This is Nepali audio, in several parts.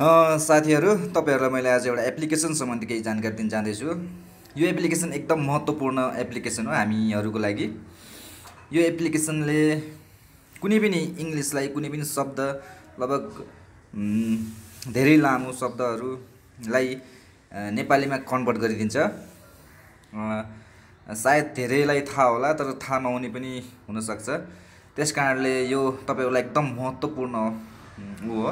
साथीहरू तपाईँहरूलाई मैले आज एउटा एप्लिकेसन सम्बन्धी केही जानकारी दिन जाँदैछु। यो एप्लिकेसन एकदम महत्त्वपूर्ण एप्लिकेसन हो हामीहरूको लागि। यो एप्लिकेसनले कुनै पनि इङ्ग्लिसलाई कुनै पनि शब्द लगभग धेरै लामो शब्दहरूलाई नेपालीमा कन्भर्ट गरिदिन्छ। सायद धेरैलाई थाहा होला तर थाहा नहुने पनि हुनसक्छ। त्यस कारणले यो तपाईँहरूलाई एकदम महत्त्वपूर्ण ऊ हो।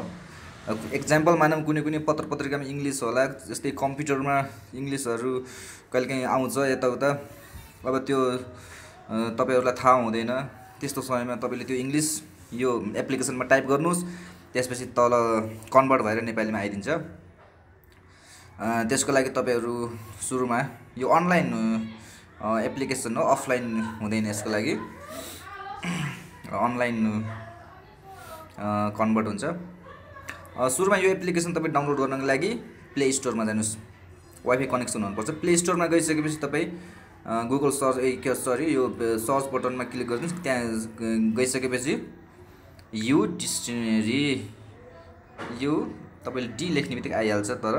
एक्जाम्पल मानौँ कुनै कुनै पत्र पत्रिकामा इङ्ग्लिस होला जस्तै कम्प्युटरमा इङ्ग्लिसहरू कहिलेकाहीँ आउँछ यताउता अब त्यो तपाईँहरूलाई थाहा हुँदैन त्यस्तो समयमा तपाईँले त्यो इङ्ग्लिस यो एप्लिकेसनमा टाइप गर्नुहोस् त्यसपछि तल कन्भर्ट भएर नेपालीमा आइदिन्छ। त्यसको लागि तपाईँहरू सुरुमा यो अनलाइन एप्लिकेसन हो अफलाइन हुँदैन यसको लागि। अनलाइन कन्भर्ट हुन्छ। सुरुमा यो एप्लिकेसन तपाईँ डाउनलोड गर्नको लागि प्ले स्टोरमा जानुहोस्। वाइफाई कनेक्सन हुनुपर्छ प्ले स्टोरमा गइसकेपछि तपाईँ गुगल सर्च ए सरी यो सर्च बटनमा क्लिक गरिदिनुहोस्। त्यहाँ गइसकेपछि यु डिक्सनरी यो तपाईँले डी लेख्ने बित्तिकै आइहाल्छ तर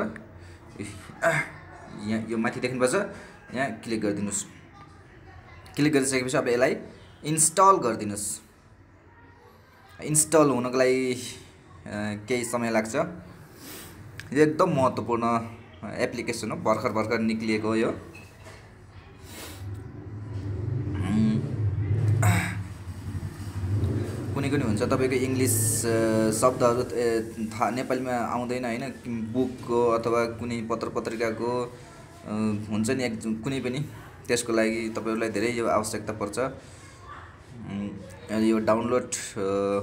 यहाँ यो माथि देख्नुपर्छ। यहाँ क्लिक गरिदिनुहोस्। क्लिक गरिसकेपछि अब यसलाई इन्स्टल गरिदिनुहोस्। इन्स्टल हुनको लागि केही समय लाग्छ। यो एकदम महत्त्वपूर्ण एप्लिकेसन हो भर्खर भर्खर निक्लिएको यो। कुनै कुनै हुन्छ तपाईँको इङ्ग्लिस शब्दहरू थाहा नेपालीमा आउँदैन होइन बुकको अथवा कुनै पत्र पत्रिकाको हुन्छ नि एक कुनै पनि त्यसको लागि तपाईँहरूलाई धेरै यो आवश्यकता पर्छ। यो डाउनलोड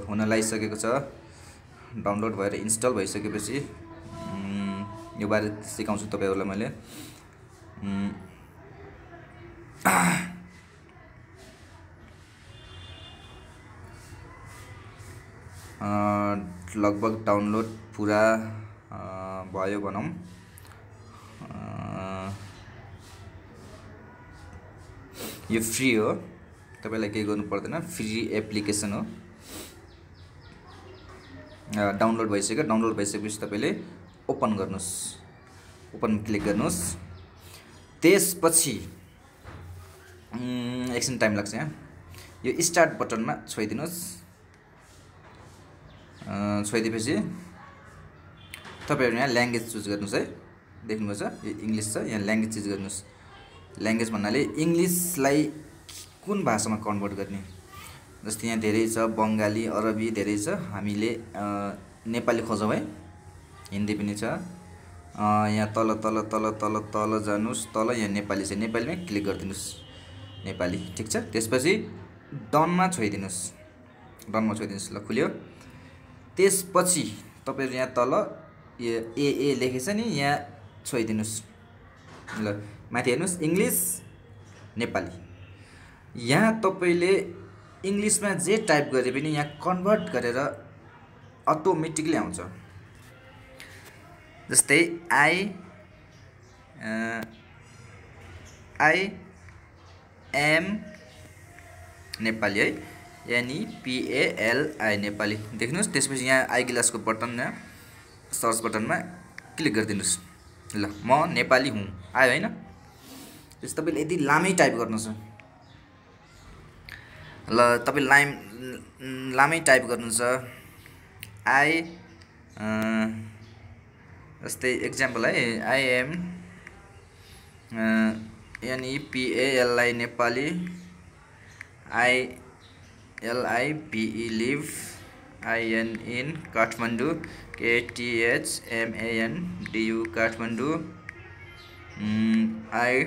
हुन लागिसकेको छ। डाउनलोड भएर इन्स्टल भइसकेपछि यो बारे सिकाउँछु तपाईँहरूलाई मैले। लगभग डाउनलोड पुरा भयो भनौँ। यो फ्री हो। तपाईँलाई केही गर्नु पर्दैन फ्री एप्लिकेसन हो। डाउनलोड भइसक्यो। डाउनलोड भइसकेपछि तपाईँले ओपन गर्नुहोस्। ओपन क्लिक गर्नुहोस्। त्यसपछि एकछिन टाइम लाग्छ यहाँ। यो स्टार्ट बटनमा छोइदिनुहोस्। छोइदिएपछि तपाईँहरू यहाँ ल्याङ्ग्वेज चुज गर्नुहोस् है। देख्नुपर्छ यो इङ्ग्लिस छ। यहाँ ल्याङ्ग्वेज चुज गर्नुहोस्। ल्याङ्ग्वेज भन्नाले इङ्ग्लिसलाई कुन भाषामा कन्भर्ट गर्ने? जस्तै यहाँ धेरै छ बङ्गाली अरबी धेरै छ। हामीले नेपाली खोजौँ है। हिन्दी पनि छ। यहाँ तल तल तल तल तल जानुहोस्। तल यहाँ नेपाली छ। नेपालीमै क्लिक गरिदिनुहोस्। नेपाली ठिक छ? त्यसपछि डनमा छोइदिनुहोस्। डनमा छोइदिनुहोस्। ल खुल्यो। त्यसपछि तपाईँहरू यहाँ तल यो ए ए लेखेछ नि यहाँ छोइदिनुहोस्। ल माथि हेर्नुहोस्। इङ्ग्लिस नेपाली। यहाँ तपाईँले इङ्ग्लिसमा जे टाइप गरे पनि यहाँ कन्भर्ट गरेर अटोमेटिकली आउँछ। जस्तै आई आई एम नेपाली है। यानि पिएएलआई नेपाली। देख्नुहोस् त्यसपछि यहाँ आई गिलासको बटन यहाँ सर्च बटनमा क्लिक गरिदिनुहोस्। ल म नेपाली हुँ। आयो होइन? त्यस तपाईँले यदि लामै टाइप गर्नु छ ल तपाईँ लाइम लामै टाइप गर्नु छ आई जस्तै इक्जाम्पल है आइएम यानि PALI Nepali. I LIPE live IN in Kathmandu KTHMN DU Kathmandu I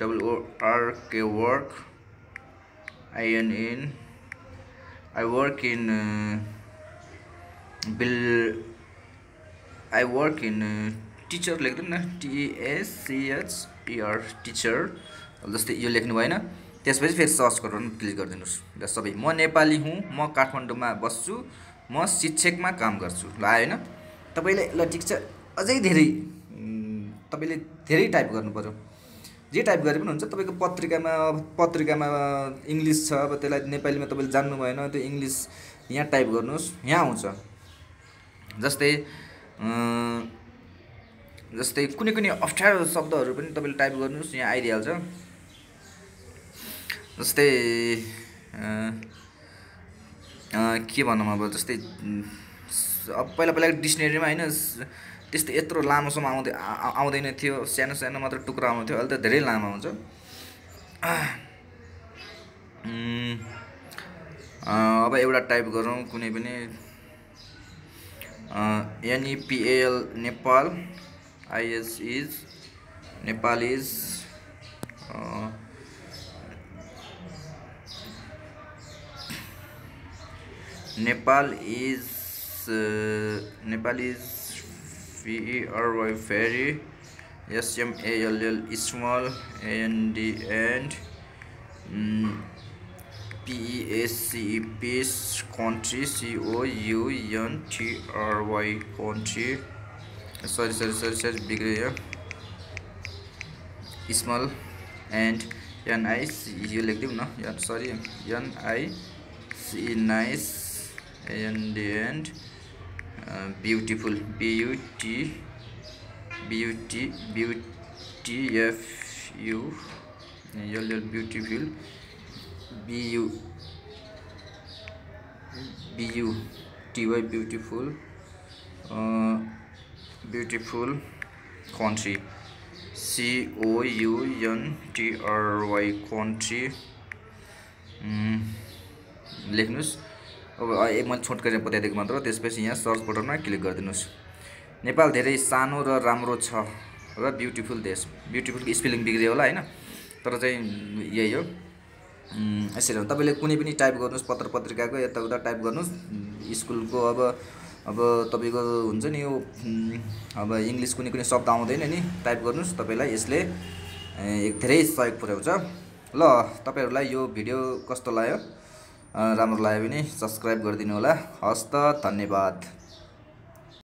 WRK work IN in I work in bill I work in teacher लेख्दैन न टिएससिएचइआर टिचर जस्तै यो लेख्नु भएन त्यसपछि फेरि सर्च गरेर क्लिक गरिदिनुहोस्। ल सबै म नेपाली हुँ म काठमाडौँमा बस्छु म शिक्षकमा काम गर्छु। ल आयो होइन? तपाईँले ल ठिक छ। अझै धेरै तपाईँले धेरै टाइप गर्नु पऱ्यो जे टाइप गरे पनि हुन्छ। तपाईँको पत्रिकामा पत्रिकामा इङ्ग्लिस छ अब त्यसलाई नेपालीमा तपाईँले जान्नु भएन त्यो इङ्ग्लिस यहाँ टाइप गर्नुहोस् यहाँ आउँछ। जस्तै जस्तै कुनै कुनै अप्ठ्यारो शब्दहरू पनि तपाईँले टाइप गर्नुहोस् यहाँ आइदिइहाल्छ। जस्तै के भनौँ अब जस्तै अब पहिला पहिला डिक्सनेरीमा होइन त्यस्तो यत्रो लामोसम्म आउँदै आउँदैन थियो। सानो सानो मात्र टुक्रा आउँथ्यो अहिले त धेरै लामो हुन्छ। अब एउटा टाइप गरौँ कुनै पनि। NEPL Nepal IS is Nepal is Nepal is Nepal is F-E-R-Y ferry S-M-A-L-L Ismail A-N-D mm, and um, P-E-A-C-E peace country C-O-U-N-T-R-Y country. Sorry sorry sorry sorry big yeah. Small and N-I-C-E You like this no? Yeah sorry. N-I-C-E nice and the end beautiful B U T beauty beauty F U L L beautiful B U B U T Y beautiful beautiful country C O U N T R Y country लेख्नुहोस् मैले छोट गरेर बताइदिएको मात्र। त्यसपछि यहाँ सर्च बटनमा क्लिक गरिदिनुहोस्। नेपाल धेरै सानो र राम्रो छ र ब्युटिफुल देश। ब्युटिफुलको स्पेलिङ बिग्रियो होला होइन? तर चाहिँ यही हो। यसरी तपाईँले कुनै पनि टाइप गर्नुहोस् पत्र पत्रिकाको यताउता टाइप गर्नुहोस्। स्कुलको अब अब तपाईँको हुन्छ नि यो अब इङ्ग्लिस कुनै कुनै शब्द आउँदैन नि टाइप गर्नुहोस्। तपाईँलाई यसले धेरै सहयोग पुर्याउँछ ल तपाईँहरूलाई यो भिडियो कस्तो लाग्यो? राम्रो लाग्यो भने सब्सक्राइब गरिदिनु होला। हस् त धन्यवाद।